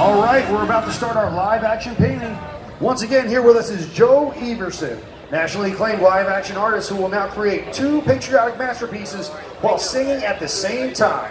All right, we're about to start our live action painting. Once again, here with us is Joe Everson, nationally acclaimed live action artist who will now create two patriotic masterpieces while singing at the same time.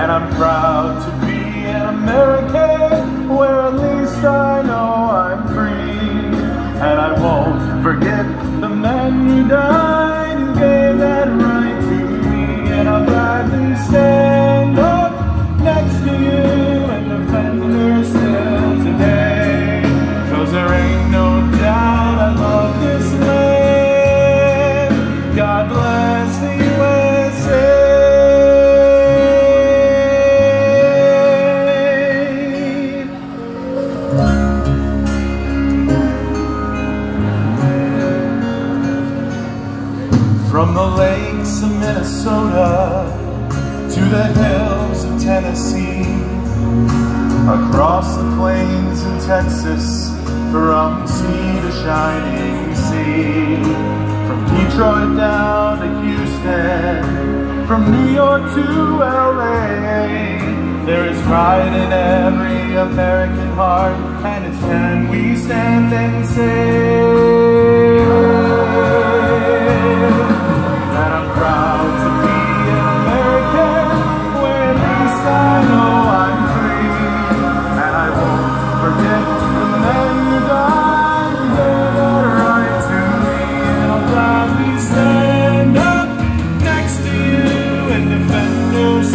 and I'm proud to be an American From the lakes of Minnesota to the hills of Tennessee, across the plains in Texas, from sea to shining sea, from Detroit down to Houston, from New York to LA. There is pride in every American heart, and it's can we stand and say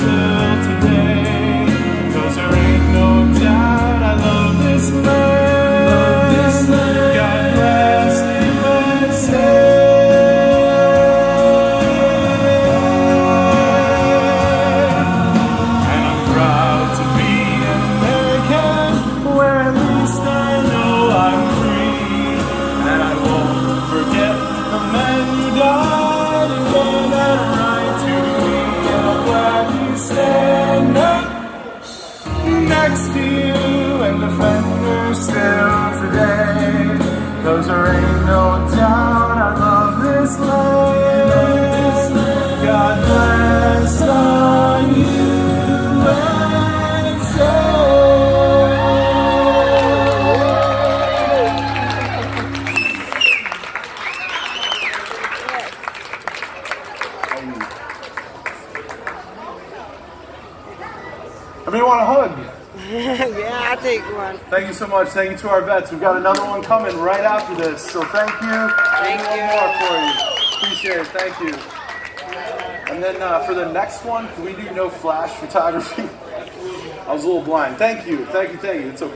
her today, 'cause there ain't no doubt I love this land. Stand up next to you and defend her still today. Cause there ain't no doubt I love this land. God bless the Everybody want a hug? yeah, I'll take one. Thank you so much. Thank you to our vets. We've got another one coming right after this. So thank you. Thank you. One more for you. Appreciate it. Thank you. And then uh, for the next one, can we do no flash photography? I was a little blind. Thank you. Thank you. Thank you. It's okay.